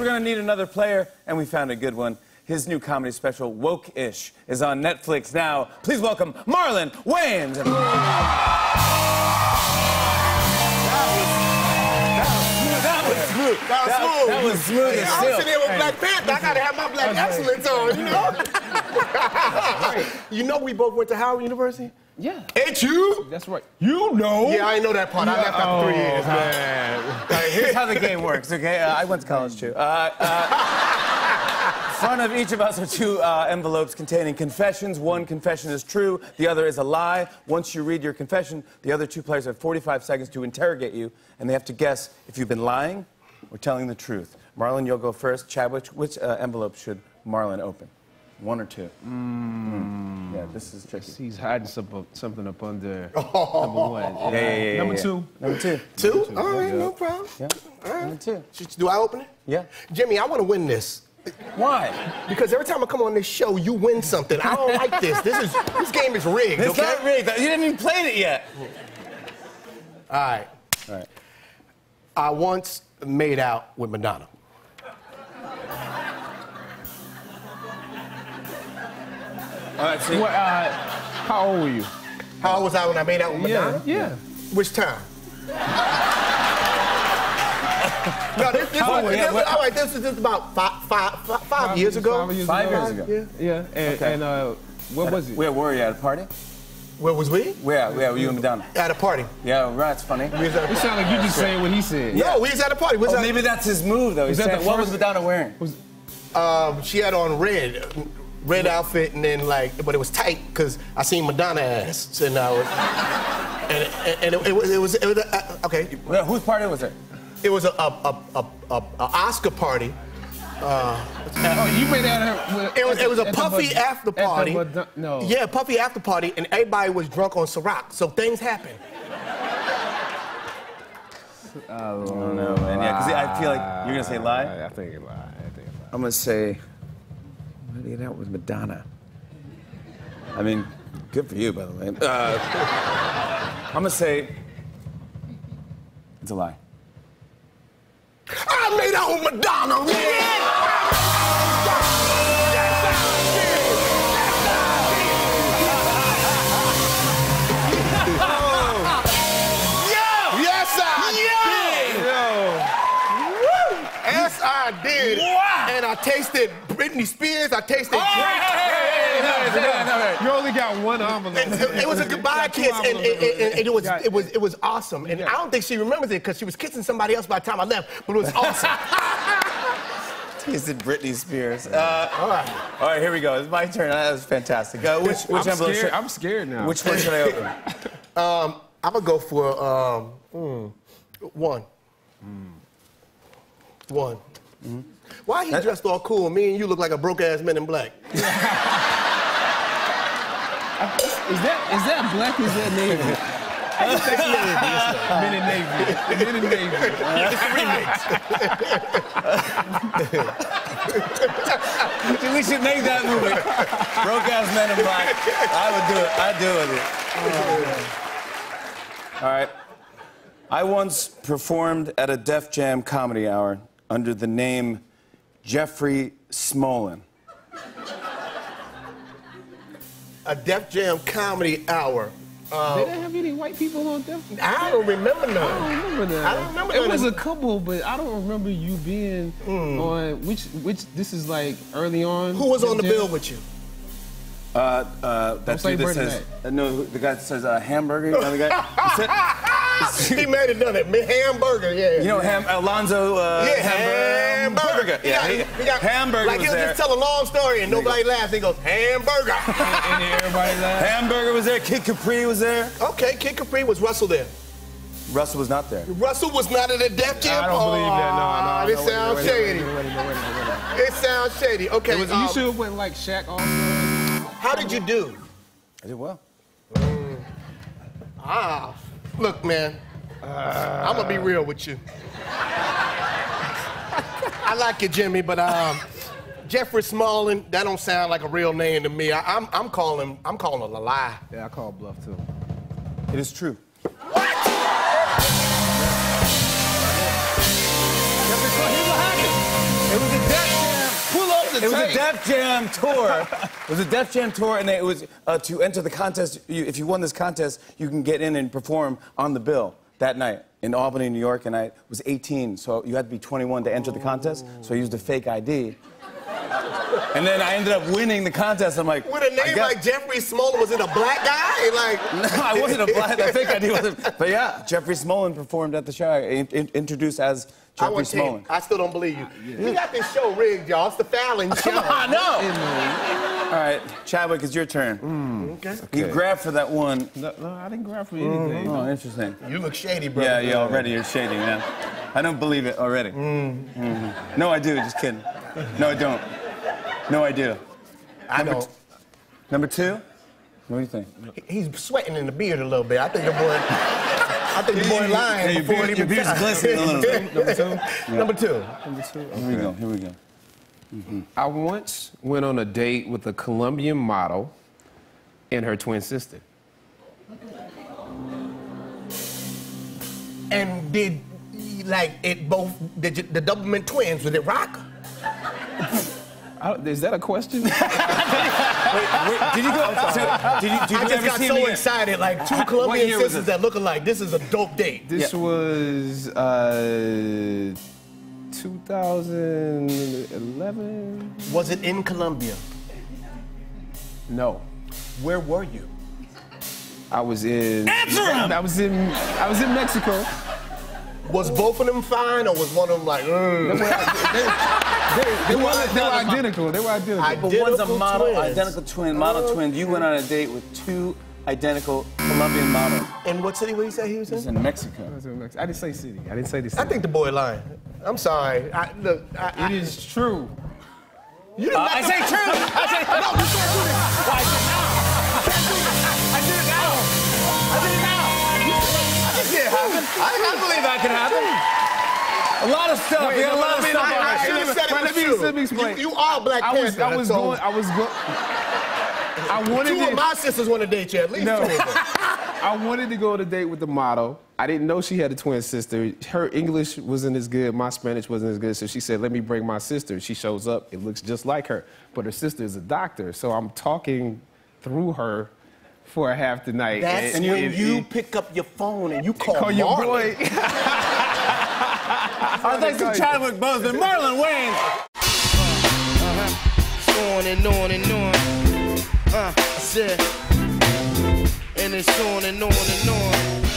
we're going to need another player, and we found a good one. His new comedy special, Woke-ish, is on Netflix now. Please welcome Marlon Wayans. That was smooth. That was smooth. That was smooth as I'm silk. sitting here with Black Panther. I gotta have my black excellence on, you know? you know we both went to Howard University? Yeah. Ain't you? That's right. You know. Yeah, I know that part. I left after three years, man. All right, here's how the game works, okay? Uh, I went to college too. Uh, uh, in front of each of us are two uh, envelopes containing confessions. One confession is true, the other is a lie. Once you read your confession, the other two players have 45 seconds to interrogate you, and they have to guess if you've been lying or telling the truth. Marlon, you'll go first. Chad, which, which uh, envelope should Marlon open? One or two? Mm. Yeah, this is tricky. He's hiding some, something up under number one. Yeah, yeah, yeah, yeah, Number yeah. two. Number two. Two? All right, no problem. Yeah. Number two. Should- Do I open it? Yeah. Jimmy, I want to win this. Why? Because every time I come on this show, you win something. I don't like this. This is this game is rigged, It's okay? not rigged. You didn't even play it yet. All right. All right. I once made out with Madonna. All right, see. What, uh, how old were you? How old was I when I made out with Madonna? Yeah. Which time? no, this, this, How- was, yeah, this, what- all right, this is just about five, five, five, five years ago. Five years Five ago. years ago. Yeah. Yeah. And, Okay. and uh, what was it? Where were you at a party? Where was we? Where? Where were you and Madonna? At a party. Yeah, right. It's funny. We was at a It sounded like you just saying what he said. No, we was at a party. Was Oh, at- maybe that's his move, though. He's that the saying, what was Madonna wearing? um, she had on red, red outfit, and then like, but it was tight because I seen Madonna ass, and I was, and, and, and it, it was, it was, it was uh, okay. Well, whose party was it? It was a a, a, a, a, a Oscar party. Oh, you made that. With, It was, it was a at puffy Bud- after at the party. Bud- no. Yeah, puffy after party, and everybody was drunk on Ciroc, so things happen. Oh, know, man. Yeah, because I feel like you're going to say lie. I think it lied. I think it lied. I'm going to say, what did out with Madonna? I mean, good for you, by the way. Uh, I'm going to say, it's a lie. I made out with Madonna. Yeah! Yes, I did. Yes, I did. And I tasted Britney Spears. I tasted Drake. You only got one envelope. It, it was a goodbye kiss, and, and- and- and it was it was it was awesome. And I don't think she remembers it because she was kissing somebody else by the time I left. But it was awesome. Tasted Britney Spears. Uh, All right. all right, here we go. It's my turn. That was fantastic. Uh, which which I'm envelope scared. should, I'm scared now. which one should I open? Um, I'm gonna go for um, mm, one. One. Why he dressed all cool? and Me and you look like a broke ass men in black. Is that is that black? Is that navy? Men in navy. Men in navy. we should make that movie. Broke ass men in black. I would do it. I'd do it. All right. I once performed at a Def Jam comedy hour under the name Jeffrey Smolin. A Def Jam comedy hour. Did they have any white people on there? I don't remember none. I don't remember that. I don't remember It none. was a couple, but I don't remember you being on which which. This is like early on. Who was on the Yeah. bill with you? Uh, uh, that say dude that says, uh, no, the guy that says uh, hamburger. You know the guy? He said- he made it done it. Hamburger, yeah. you know, ham, Alonzo uh, yeah, hamburger. Hamburger. Yeah, He he- got- he got- hamburger Like he'll just tell a long story and nobody laughs. He goes, hamburger. And everybody laughed. Hamburger was there. Kid Capri was there. okay, Kid Capri was Russell there. Russell was not there. Russell was not at the Def Jam. I don't believe that. No, no, This no, sounds shady. It sounds shady. Okay, It was, um, you should have went like Shaq also. how did you do? I did well. Ah, look, man. I'm gonna be real with you. I like you, Jimmy, but um, Jeffrey Smolin, that don't sound like a real name to me. I, I'm, I'm calling, I'm calling it a lie. Yeah, I call bluff too. It is true. What? It was a Def Jam. Pull up the It was a. Def Jam tour. It was a Def Jam tour, and it was uh, to enter the contest. You, if you won this contest, you can get in and perform on the bill that night in Albany, New York. And I was 18, so you had to be 21 to enter the contest. So I used a fake ID. And then I ended up winning the contest. I'm like, With a I name guess- like Jeffrey Smolin, was it a black guy? Like, No, I wasn't a black. That fake ID wasn't. But yeah, Jeffrey Smolin performed at the show. I in, in- introduced as I want to tell you, Smolin. I still don't believe you. Ah, you got this show rigged, y'all. It's the Fallon show. Come on, no. All right, Chadwick, it's your turn. Mm, okay. You grabbed for that one. No, no, I didn't grab for mm-hmm. anything. Oh, interesting. You look shady, bro. Yeah, yeah, already you're shady, man. I don't believe it already. Mhm. No, I do. Just kidding. No, I don't. No, I do. I know. Number two? What do you think? He's sweating in the beard a little bit. I think the boy. I think the boy lying your before beard- it your even beard's glistening a little. Number two. Number two. Number two. Here we go. Here we go. I once went on a date with a Colombian model and her twin sister. And did like it both did you, the Doublemint twins? Was it rock? I, is that a question? Wait, did you go? So, did you, did you I just got so me excited. Like two Colombian sisters this? that look alike. This is a dope date. This Yeah. was uh, 2011. Was it in Colombia? No, Where were you? I was in. Answer him! I was in. I was in Mexico. Was both of them fine, or was one of them like? They, "Mm"? Were- they- they- they were, they were identical. They were identical. I- But one's a Identical model, twins. identical twin, model twin. You went on a date with two identical Colombian models. In what city would you say he was It's in? in Mexico. I didn't say city. I didn't say the city. I think the boy lying. I'm sorry. I, look, I, I, it is true. you didn't Uh, let I say true. I say No, you can't do this. Why, I did now. I did it now. I did it now. I can see it happen. I, I believe that can happen. A lot of stuff. we got a lot of stuff. I, should have said it Let was me- let me explain. You, you are Black I was. I was going. I was going. I wanted Two to. of my sisters want to date you. At least No. two of them. I wanted to go on a date with the model. I didn't know she had a twin sister. Her English wasn't as good. My Spanish wasn't as good. So she said, "Let me bring my sister." She shows up. It looks just like her, but her sister is a doctor. So I'm talking through her for half the night. That's And- when and- you and- pick up your phone and you call, call your boy. Our thanks to Chadwick Boseman, Marlon Wayans. on and on and on. Uh, and it's on and on and on.